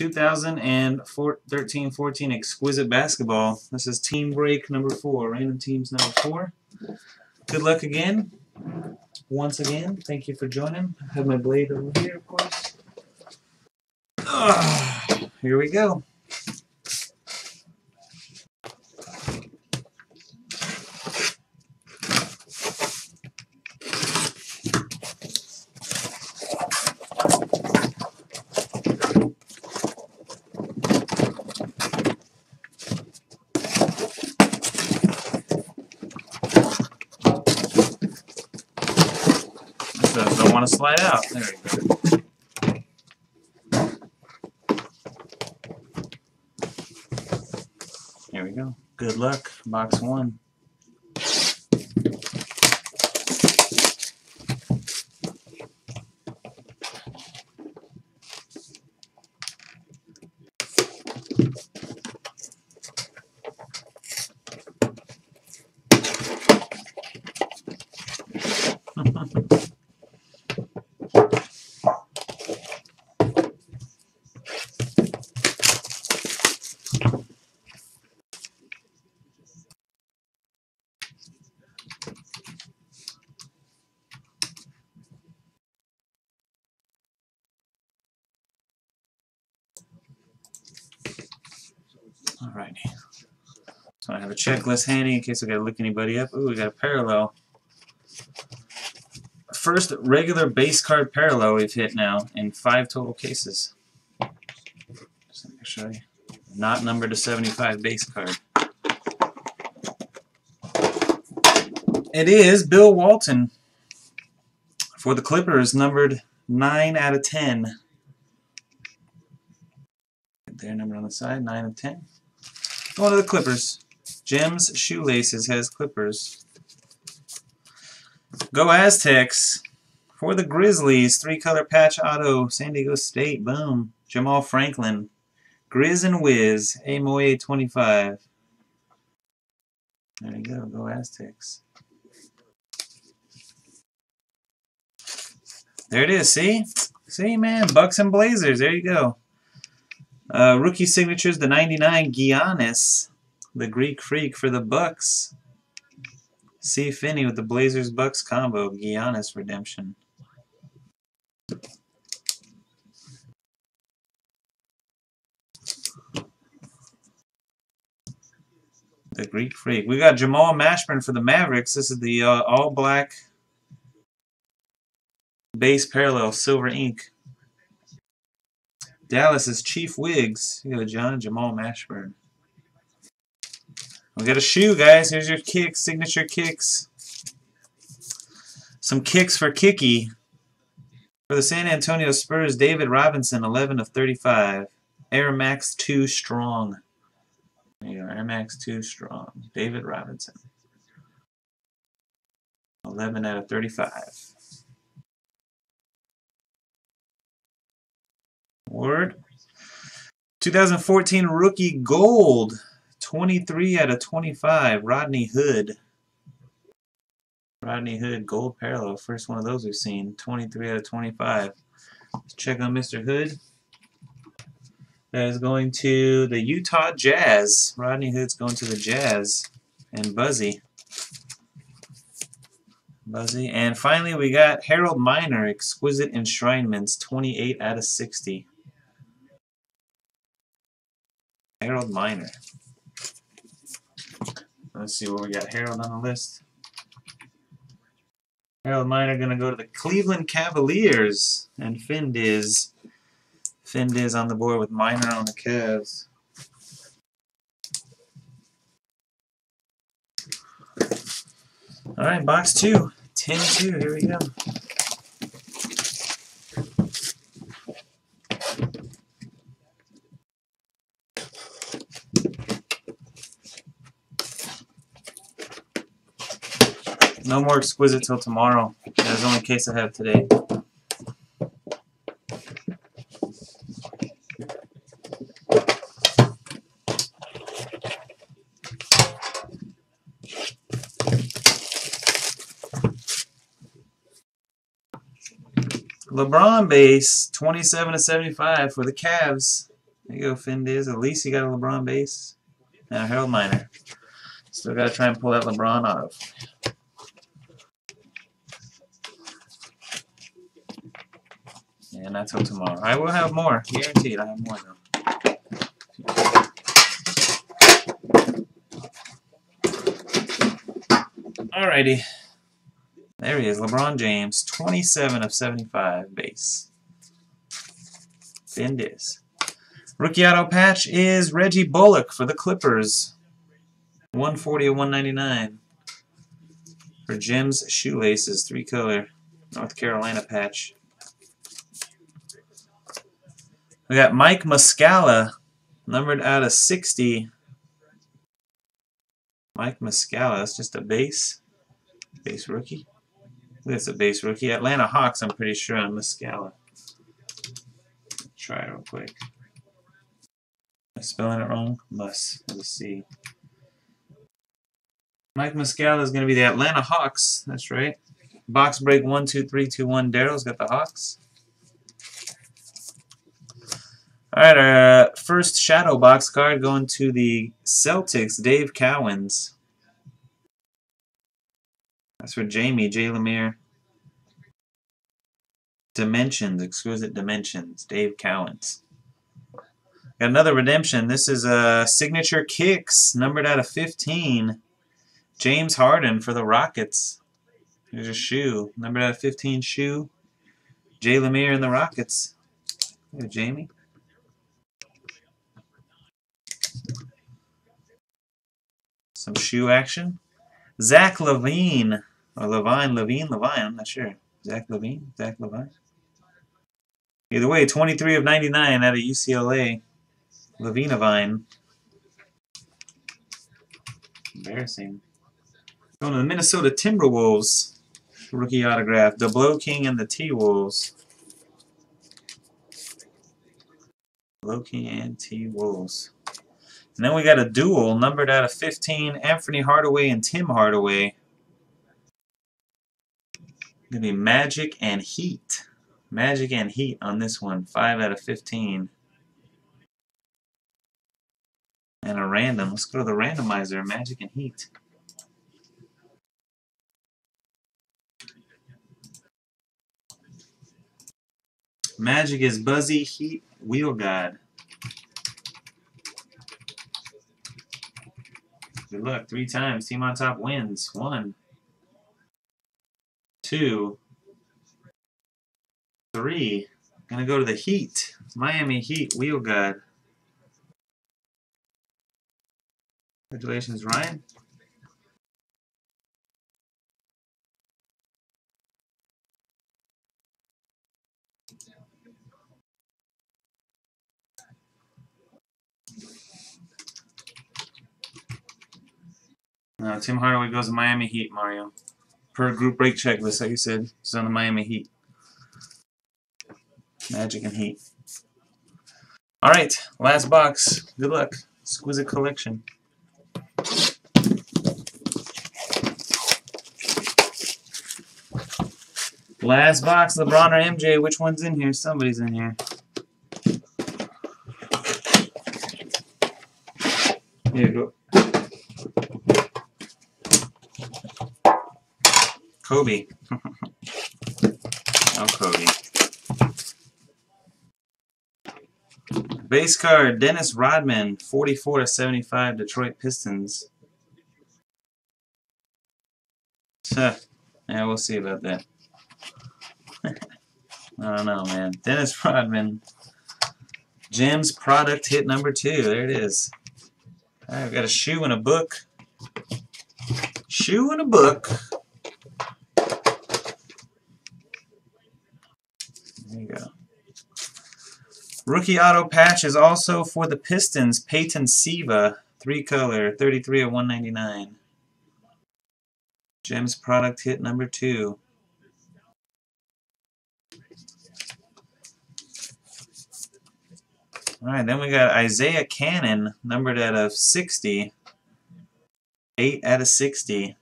2013-14 Exquisite Basketball. This is Team Break number four. Random teams number four. Good luck again. Once again, thank you for joining. I have my blade over here, of course. Ugh, here we go. So don't want to slide out. There we go. Here we go. Good luck. Box one. Alrighty. So I have a checklist handy in case I gotta look anybody up. Ooh, we got a parallel. First regular base card parallel we've hit now in five total cases. Just me show you. Not numbered to 75 base card. It is Bill Walton for the Clippers, numbered 9 out of 10. Their number on the side, 9 of 10. Going to the Clippers. Jim's Shoelaces has Clippers. Go Aztecs. For the Grizzlies, three-color patch auto, San Diego State, boom. Jamaal Franklin. Grizz and Wiz, Amoe 25. There you go, go Aztecs. There it is, see? See, man, Bucks and Blazers, there you go. Uh, rookie signatures, the 99, Giannis, the Greek Freak for the Bucks. C. Finney with the Blazers Bucks combo, Giannis redemption. The Greek Freak. We got Jamal Mashburn for the Mavericks. This is the uh, all black base parallel, silver ink. Dallas is Chief wigs. You got John Jamal Mashburn. We got a shoe, guys. Here's your kicks, signature kicks. Some kicks for Kicky. For the San Antonio Spurs, David Robinson, 11 of 35. Air Max 2 Strong. There you go, Air Max 2 Strong. David Robinson. 11 out of 35. Word. 2014 Rookie Gold. 23 out of 25. Rodney Hood. Rodney Hood Gold Parallel. First one of those we've seen. 23 out of 25. Let's check on Mr. Hood. That is going to the Utah Jazz. Rodney Hood's going to the Jazz. And Buzzy. Buzzy. And finally we got Harold Miner. Exquisite Enshrinements. 28 out of 60. Harold Miner. Let's see where we got Harold on the list. Harold Miner going to go to the Cleveland Cavaliers. And Finn Diz. Finn Diz on the board with Miner on the Cavs. Alright, box two. 10-2. Here we go. No more exquisite till tomorrow. That's the only case I have today. LeBron base, 27 to 75 for the Cavs. There you go, Finn Diz. At least you got a LeBron base. Now Harold Miner. Still got to try and pull that LeBron auto. And that's till tomorrow. I will have more. Guaranteed I have more though. Alrighty. There he is, LeBron James, 27 of 75 base. Diz. Rookie auto patch is Reggie Bullock for the Clippers. 140 of 199. For Jim's Shoelaces, three color. North Carolina patch. We got Mike Muscala, numbered out of 60. Mike Muscala, that's just a base. Base rookie. That's a base rookie. Atlanta Hawks, I'm pretty sure on Muscala. Try it real quick. Am I spelling it wrong? Must. Let's see. Mike Muscala is going to be the Atlanta Hawks. That's right. Box break 1, 2, 3, 2, 1. Daryl's got the Hawks. Alright, our uh, first shadow box card going to the Celtics, Dave Cowens. That's for Jamie, J. Lemire. Dimensions, Exquisite Dimensions, Dave Cowens. Got another redemption. This is a signature kicks, numbered out of 15. James Harden for the Rockets. Here's a shoe, numbered out of 15 shoe. Jay Lemire and the Rockets. Hey, Jamie. Some shoe action. Zach Levine. Or Levine, Levine, Levine, I'm not sure. Zach Levine? Zach Levine? Either way, 23 of 99 out of UCLA. Levine. Levinavine. Embarrassing. Going to the Minnesota Timberwolves. Rookie autograph. The Blow King and the T-Wolves. Blow King and T-Wolves. And then we got a duel numbered out of 15. Anfernee Hardaway and Tim Hardaway. Gonna be Magic and Heat. Magic and Heat on this one. 5 out of 15. And a random. Let's go to the randomizer. Magic and Heat. Magic is Buzzy Heat Wheel God. Good luck. Three times. Team on top wins. One, two, three. Gonna go to the Heat. Miami Heat Wheel God. Congratulations, Ryan. No, Tim Hardaway goes to Miami Heat, Mario. Per group break checklist, like you said, he's on the Miami Heat. Magic and Heat. Alright, last box. Good luck. Exquisite collection. Last box, LeBron or MJ. Which one's in here? Somebody's in here. Here you go. Kobe. oh, Kobe. Base card, Dennis Rodman, 44 to 75, Detroit Pistons. yeah, we'll see about that. I don't know, man. Dennis Rodman. Jim's product hit number two. There it is. We've got a shoe and a book. Shoe and a book. There you go. Rookie auto patch is also for the Pistons. Peyton Siva, three color, 33 of 199. Jim's product hit number two. Alright, then we got Isaiah Canaan, numbered out of 60. 8 out of 60. I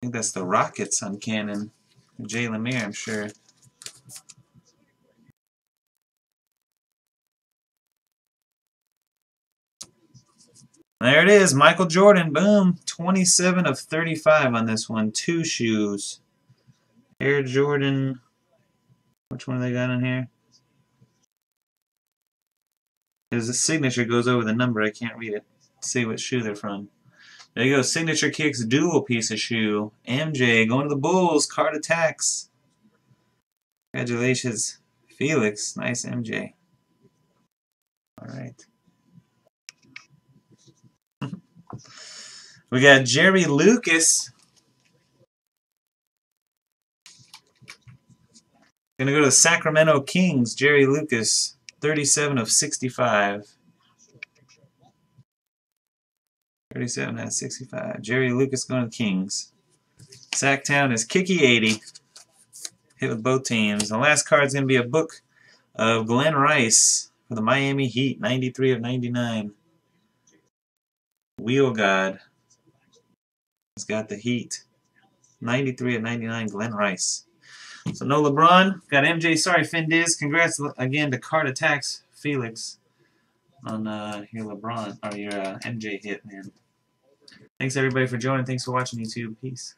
think that's the Rockets on Canaan. Jay Lemire, I'm sure. There it is, Michael Jordan, boom, 27 of 35 on this one, two shoes. Air Jordan, which one they got in here? His signature goes over the number, I can't read it, see what shoe they're from. There you go. Signature Kicks dual piece of shoe. MJ going to the Bulls. Card attacks. Congratulations, Felix. Nice MJ. All right. we got Jerry Lucas. Gonna go to the Sacramento Kings. Jerry Lucas, 37 of 65. 37 out of 65. Jerry Lucas going to the Kings. Sacktown is Kiki 80. Hit with both teams. The last card is going to be a book of Glen Rice for the Miami Heat, 93 of 99. Wheel God has got the Heat, 93 of 99, Glen Rice. So no LeBron, got MJ. Sorry, Finn Findiz. Congrats again to Card Attacks, Felix, on uh, your LeBron or your uh, MJ hit, man. Thanks everybody for joining. Thanks for watching YouTube. Peace.